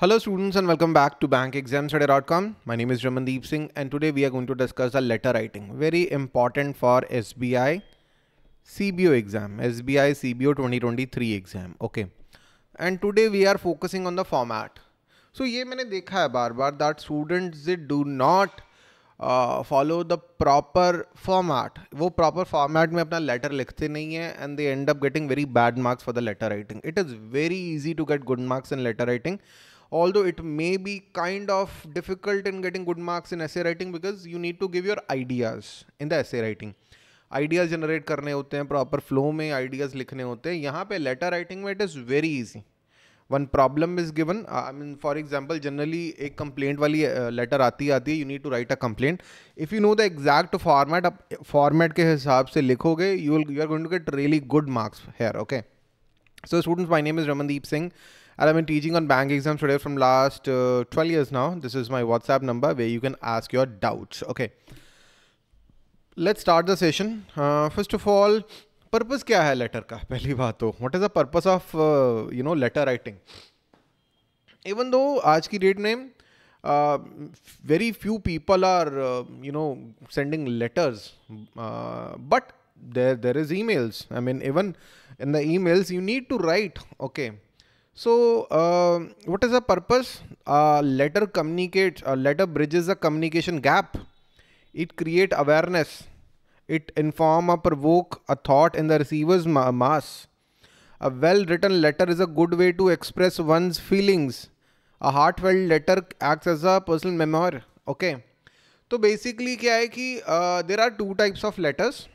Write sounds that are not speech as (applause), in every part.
Hello students and welcome back to bankexamstoday.com. My name is Ramandeep Singh and today we are going to discuss the letter writing. Very important for SBI CBO exam. SBI CBO 2023 exam. Okay. And today we are focusing on the format. So ये मैंने देखा है बार बार that students do not uh, follow the proper format. वो proper format में अपना letter लिखते नहीं है and they end up getting very bad marks for the letter writing. It is very easy to get good marks in letter writing. Although it may be kind of difficult in getting good marks in essay writing because you need to give your ideas in the essay writing. Ideas generate करने होते हैं proper flow में ideas लिखने होते हैं। यहाँ पे letter writing में it is very easy one problem is given I mean for example generally एक कंप्लेंट वाली लेटर आती आती है you need to write a complaint if you know the exact format आप फॉर्मेट के हिसाब से लिखोगे you you are going to get really good marks here okay so students my name is Ramandeep Singh and I've been teaching on bank exams today from last uh, 12 years now. This is my WhatsApp number where you can ask your doubts. Okay. Let's start the session. Uh, first of all, purpose क्या है letter का पहली बात तो what is the purpose of uh, you know letter writing even though आज की date में uh, very few people are uh, you know sending letters uh, but there there is emails i mean even in the emails you need to write okay so, uh, what is the purpose? Uh, letter communicates, a letter bridges a communication gap. It create awareness. It inform or provoke a thought in the receiver's ma mass. A well-written letter is a good way to express one's feelings. A heartfelt letter acts as a personal memoir. Okay. So basically क्या है कि uh, there are two types of letters.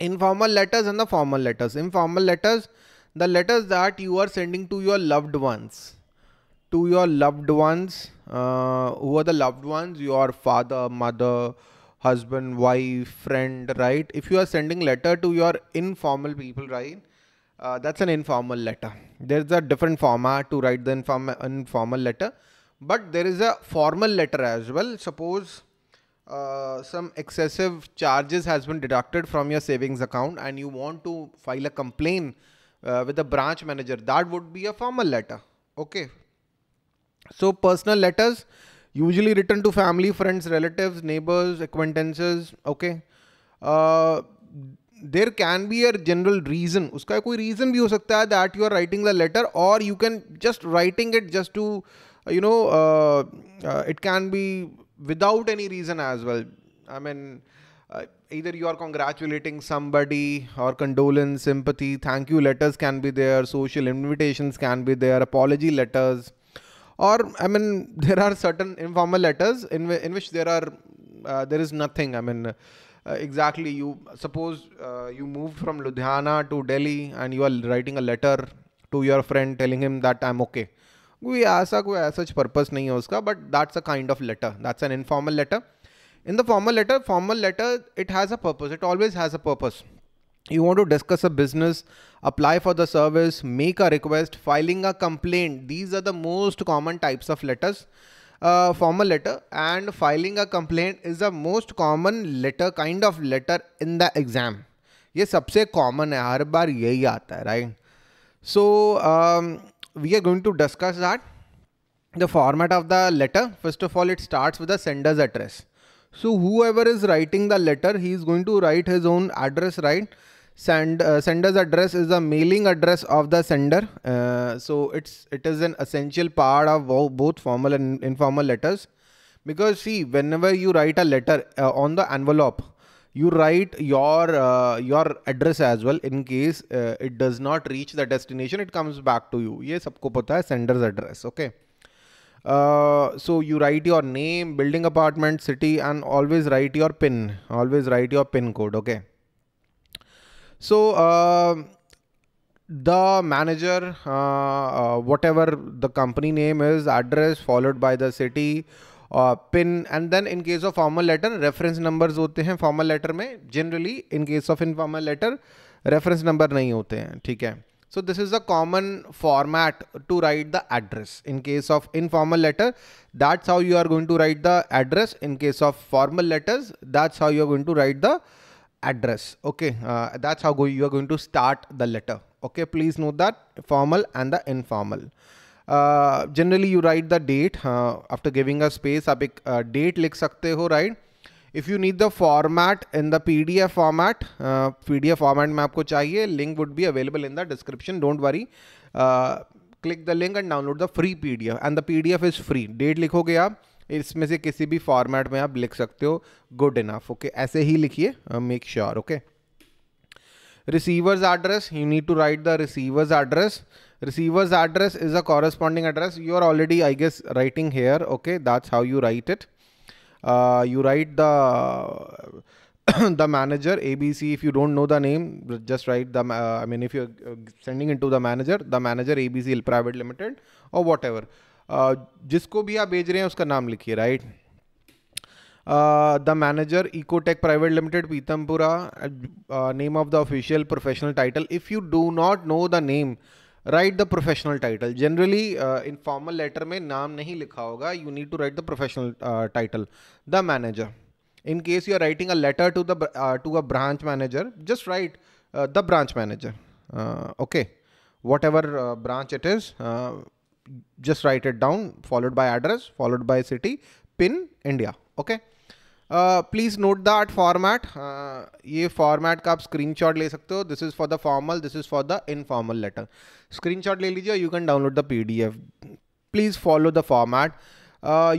Informal letters and the formal letters. Informal letters the letters that you are sending to your loved ones to your loved ones uh, who are the loved ones? Your father mother husband wife friend right? If you are sending letter to your informal people right uh, that's an informal letter. There's a different format to write the informal, informal letter but there is a formal letter as well. Suppose uh, some excessive charges has been deducted from your savings account and you want to file a complaint uh, with the branch manager that would be a formal letter. Okay. So personal letters usually written to family friends relatives neighbors acquaintances okay. Uh, there can be a general reason. Uska koi reason bhi ho sakta hai that you are writing the letter or you can just writing it just to you know uh, uh, it can be without any reason as well. I mean uh, either you are congratulating somebody or condolence, sympathy, thank you letters can be there, social invitations can be there, apology letters, or I mean (laughs) there are certain informal letters in in which there are uh, there is nothing. I mean. Uh, exactly you suppose uh, you moved from ludhiana to delhi and you are writing a letter to your friend telling him that i'm okay कोई ऐसा कोई ऐसा purpose नहीं है उसका but that's a kind of letter that's an informal letter in the formal letter formal letter it has a purpose it always has a purpose you want to discuss a business apply for the service make a request filing a complaint these are the most common types of letters uh, formal letter and filing a complaint is the most common letter kind of letter in the exam ये सबसे common है हर बार यही आता है right so we are going to discuss that the format of the letter first of all it starts with the sender's address so whoever is writing the letter, he is going to write his own address, right? Send uh, sender's address is the mailing address of the sender. Uh, so it's it is an essential part of both formal and informal letters, because see, whenever you write a letter uh, on the envelope, you write your uh, your address as well in case uh, it does not reach the destination it comes back to you ये सबको पता है sender's address okay uh, so you write your name, building apartment, city, and always write your pin. Always write your pin code. Okay. So uh, the manager, uh, uh whatever the company name is, address followed by the city. Uh, pin and then in case of formal letter reference numbers होते हैं formal letter में generally in case of informal letter reference number नहीं होते हैं ठीक है so this is a common format to write the address. In case of informal letter, that's how you are going to write the address. In case of formal letters, that's how you are going to write the address. Okay, uh, that's how you are going to start the letter. Okay, please note that formal and the informal. Generally you right the date after giving a space आप एक date uh, लिख सकते हो right If you need the format in the P D F format P D F format में आपको चाहिए link would be available in the description don't worry click the link and download the free P D F and the P D F is free date लिखोगे आप इसमें से किसी भी format में आप लिख सकते हो गुड इनफ ओके ऐसे ही लिखिए make sure okay receivers address you need to write the receivers address receivers address is a corresponding address you are already i guess writing here okay that's how you write it uh, you write the the manager abc if you don't know the name just write the uh, i mean if you're uh, sending into the manager the manager abc private limited or whatever जिसको भी आप भेज रहे हैं उसका नाम लिखिए write the manager Ecotech private limited Pitampura name of the official professional title if you do not know the name write the professional title generally informal letter में नाम नहीं लिखा होगा। You need to write the professional title the manager in case you are writing a letter to the to a branch manager just write the branch manager okay whatever branch it is just write it down followed by address followed by city pin India okay? Please note the that format ये format का आप screenshot ले सकते हो. This is for the formal this is for the informal letter screenshot ले लीजिए you can download the P D F please follow the format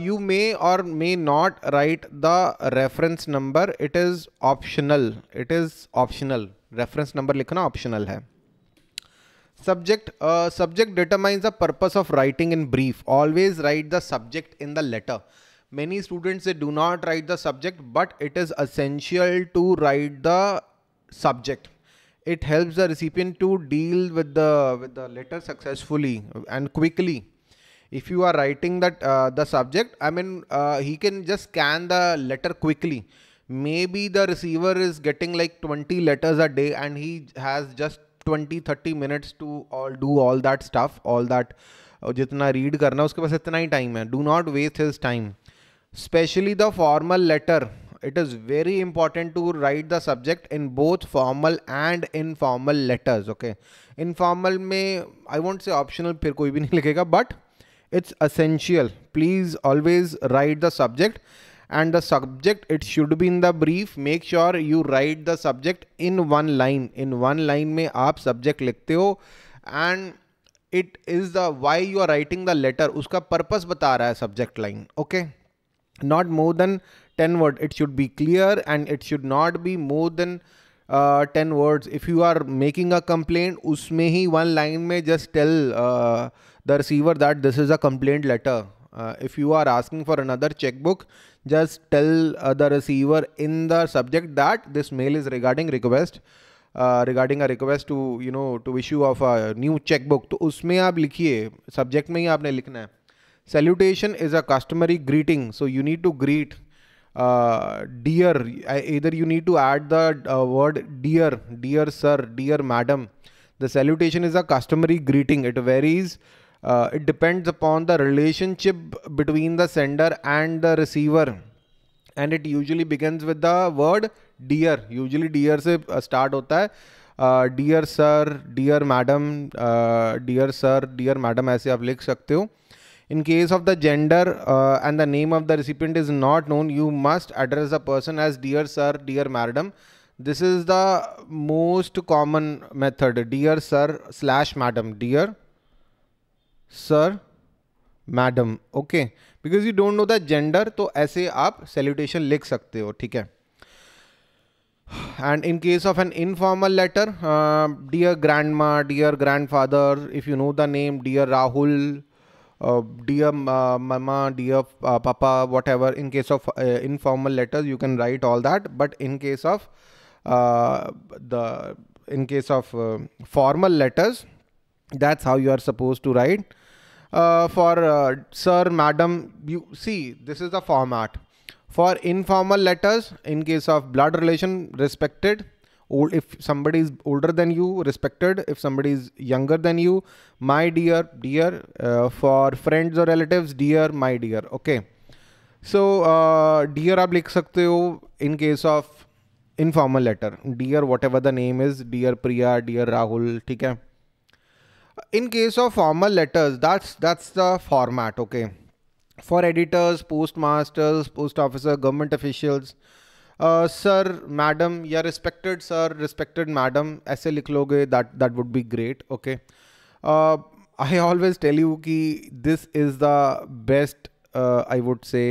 you may or may not write the reference number it is optional it is optional reference number लिखना optional है. Subject subject determines the purpose of writing in brief always write the subject in the letter Many students, they do not write the subject, but it is essential to write the subject. It helps the recipient to deal with the, with the letter successfully and quickly. If you are writing that uh, the subject, I mean, uh, he can just scan the letter quickly maybe the receiver is getting like 20 letters a day and he has just 20 30 minutes to all do all that stuff all that जितना read करना उसके पास इतना ही time है do not waste his time Specially the formal letter it is very important to write the subject in both formal and informal letters okay informal में I won't say optional फिर कोई भी नहीं लिखेगा but it's essential please always write the subject and the subject it should be in the brief make sure you write the subject in one line in one line में आप subject लिखते हो and it is the why you are writing the letter उसका purpose बता रहा है subject line okay not more than 10 word it should be clear and it should not be more than ten words if you are making a complaint उसमें ही one line में just tell the receiver that this is a complaint letter if you are asking for another chequebook just tell the receiver in the subject that this mail is regarding request regarding a request to you know to issue of a new chequebook तो उसमें आप लिखिए subject में ही आपने लिखना है। Salutation is a customary greeting so you need to greet uh, dear. Either you need to add the uh, word dear dear sir dear madam. The salutation is a customary greeting. It varies uh, it depends upon the relationship between the sender and the receiver. And it usually begins with the word dear. Usually dear se start hota hai uh, dear sir dear madam uh, dear sir dear madam aise aap likh sakte ho in case of the gender uh, and the name of the recipient is not known you must address the person as dear sir dear madam this is the most common method dear sir slash madam dear sir madam okay because you don't know the gender तो ऐसे आप salutation लिख सकते हो ठीक है and in case of an informal letter uh, dear grandma dear grandfather if you know the name dear rahul uh, dear uh, mama dear uh, papa whatever in case of uh, informal letters you can write all that but in case of uh, the in case of formal letters that's how you are supposed to write for sir, madam, you see, this is the format. For informal letters, in case of blood relation, respected Old, if somebody is older than you, respected. If somebody is younger than you, my dear, dear. Uh, for friends or relatives, dear, my dear. Okay. So, uh, dear आप लिख सकते हो in case of informal letter. Dear, whatever the name is, dear Priya, dear Rahul, ठीक है in case of formal letters, that's that's the format. Okay, for editors, postmasters, post officer, government officials, sir madam या respected sir respected madam ऐसे लिख लोगे that that would be great okay I always tell you कि this is the best I would say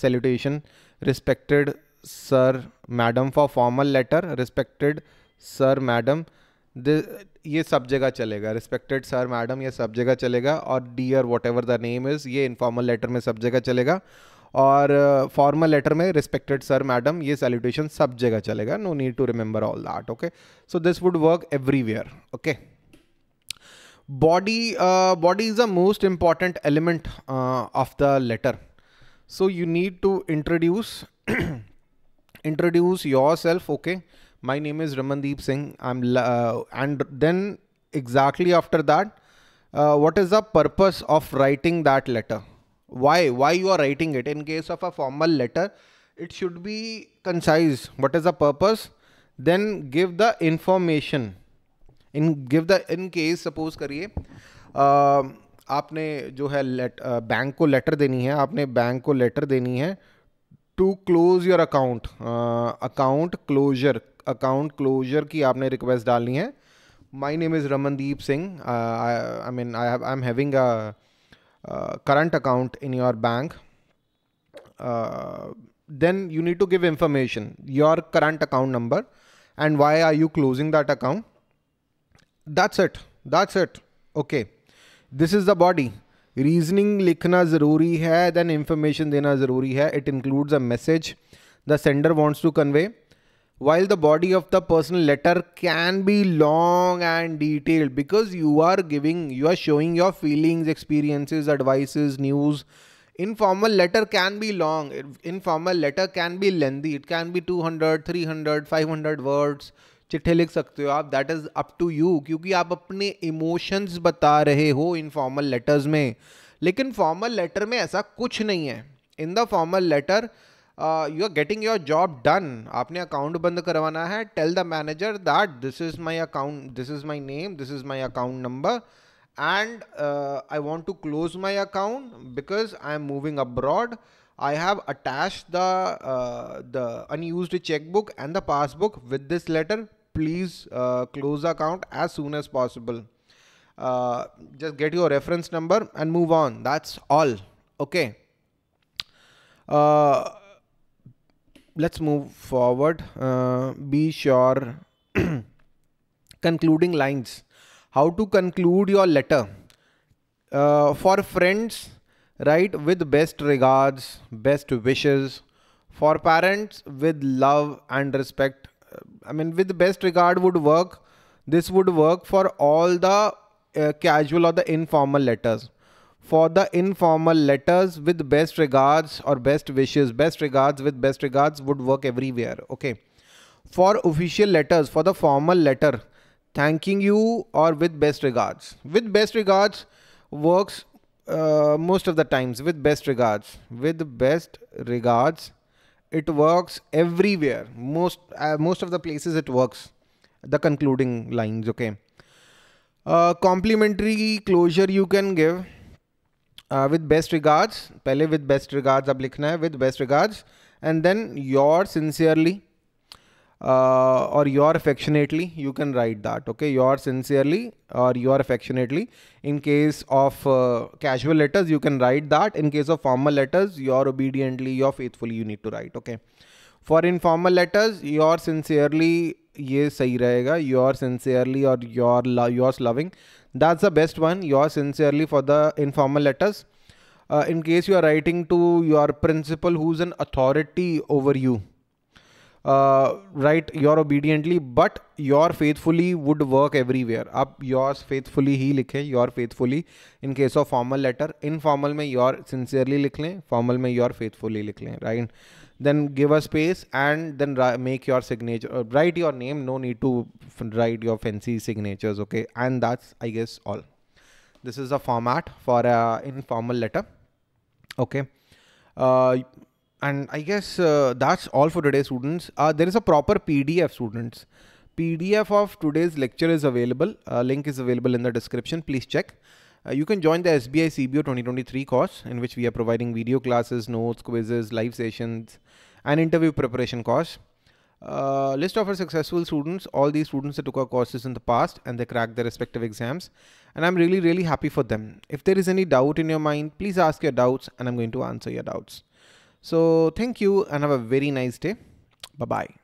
salutation respected sir madam for formal letter respected sir madam ये सब जगह चलेगा। Respected sir madam ये सब जगह चलेगा। और dear whatever the name is ये इनफॉर्मल लेटर में सब जगह चलेगा। और फॉर्मल लेटर में रिस्पेक्टेड सर मैडम ये सैल्यूटेशन सब जगह चलेगा no need to remember all that okay so this would work everywhere okay body uh, body is the most important element uh, of the letter so you need to introduce (clears throat) introduce yourself okay my name is Ramandeep Singh I'm uh, and then exactly after that uh, what is the purpose of writing that letter Why why you are writing it? In case of a formal letter, it should be concise. What is the purpose? Then give the information. In give the in case suppose करिए आपने जो है late bank को letter देनी है, आपने bank को letter देनी है to close your account account closure account closure की आपने रिक्वेस्ट डालनी है। My name is Ramandeep Singh I mean I I am having a current account in your bank uh, then you need to give information your current account number and why are you closing that account. That's it. That's it. Okay. This is the body. Reasoning likhna zaruri hai then information dena zaruri hai. It includes a message. The sender wants to convey while the body of the personal letter can be long and detailed because you are giving you are showing your feelings experiences advices news informal letter can be long informal letter can be lengthy it can be 200 300 500 words चिट्ठे लिख सकते हो आप that is up to you क्योंकि आप अपने emotions बता रहे हो इन फॉर्मल लेटर्स में लेकिन फॉर्मल लेटर में ऐसा कुछ नहीं है in the formal letter you are getting your job done आपने अकाउंट बंद करवाना है tell the manager that this is my account this is my name this is my account number and uh, I want to close my account because I am moving abroad. I have attached the uh, the unused checkbook and the passbook with this letter please uh, close the account as soon as possible uh, just get your reference number and move on that's all okay uh, let's move forward. Uh, be sure (clears throat) concluding lines. How to conclude your letter. Uh, for friends write with best regards best wishes. For parents with love and respect. I mean, with best regard would work. This would work for all the uh, casual or the informal letters. For the informal letters with best regards or best wishes, best regards with best regards would work everywhere. Okay. For official letters, for the formal letter, thanking you or with best regards. With best regards works uh, most of the times with best regards. With best regards it works everywhere most uh, most of the places it works the concluding lines okay uh, complimentary closure you can give with best regards pehle with best regards ab likhna hai with best regards. And then your sincerely uh, or your affectionately you can write that okay? Your sincerely or your affectionately. In case of uh, casual letters you can write that. In case of formal letters your obediently your faithfully you need to write okay? For informal letters your sincerely ये सही रहेगा your sincerely और your yours loving that's the best one your sincerely for the informal letters in case you are writing to your principal who is an authority over you right your obediently but your faithfully would work everywhere आप your faithfully ही लिखें your faithfully in case of formal letter in formal में your sincerely लिख लें formal में your faithfully लिख लें right right? Then give a space and then make your signature uh, write your name no need to write your fancy signatures okay and that's I guess all this is a format for a informal letter okay uh, and I guess uh, that's all for today students. Uh, there is a proper PDF students. PDF of today's lecture is available. Uh, link is available in the description. Please check. Uh, you can join the SBI CBO 2023 course in which we are providing video classes, notes, quizzes, live sessions, and interview preparation course. Uh, list of our successful students, all these students that took our courses in the past and they cracked their respective exams. And I'm really, really happy for them. If there is any doubt in your mind, please ask your doubts and I'm going to answer your doubts. So thank you and have a very nice day. Bye-bye.